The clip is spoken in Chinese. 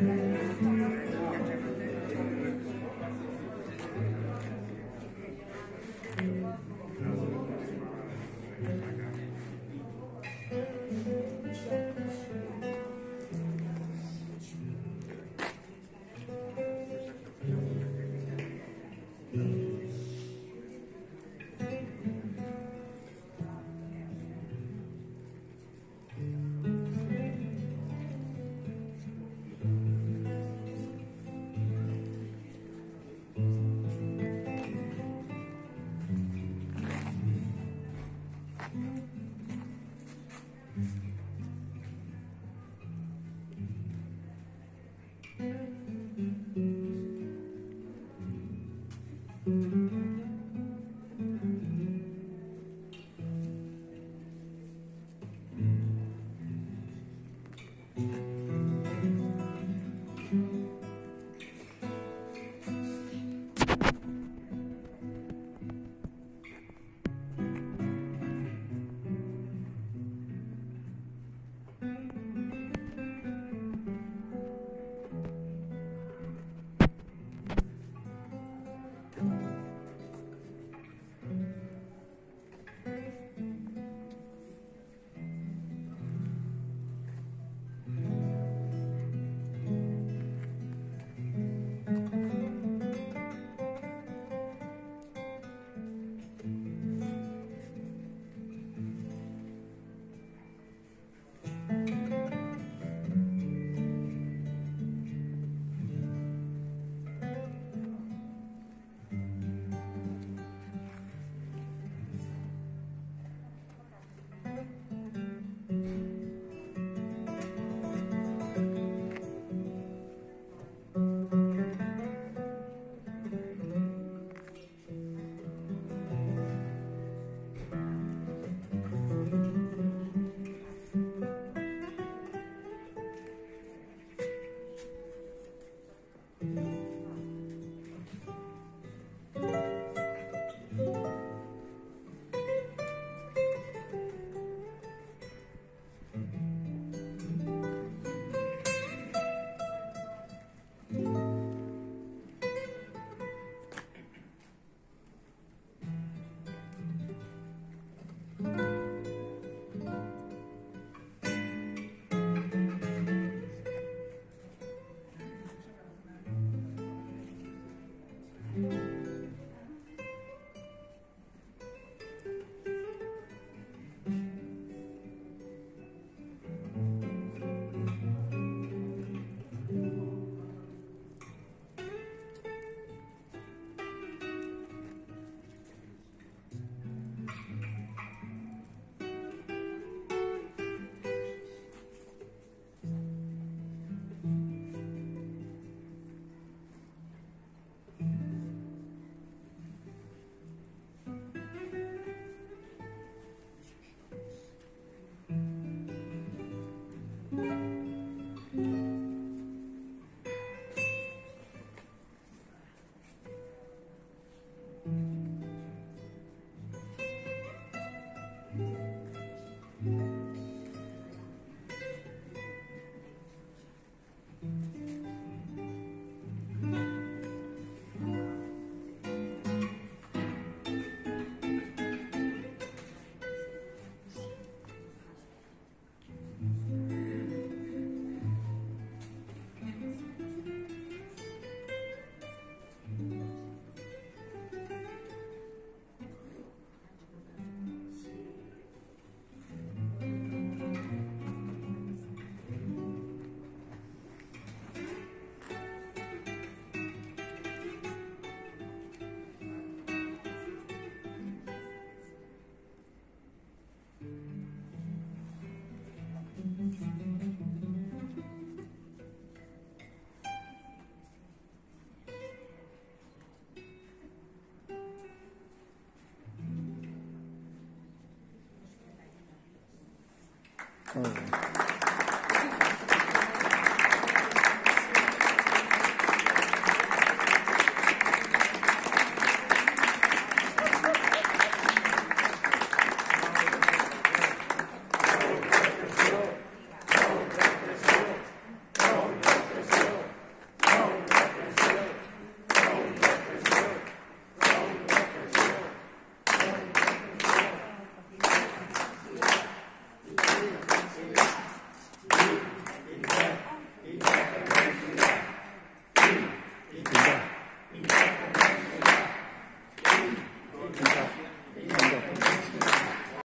嗯。Mm-hmm. 嗯。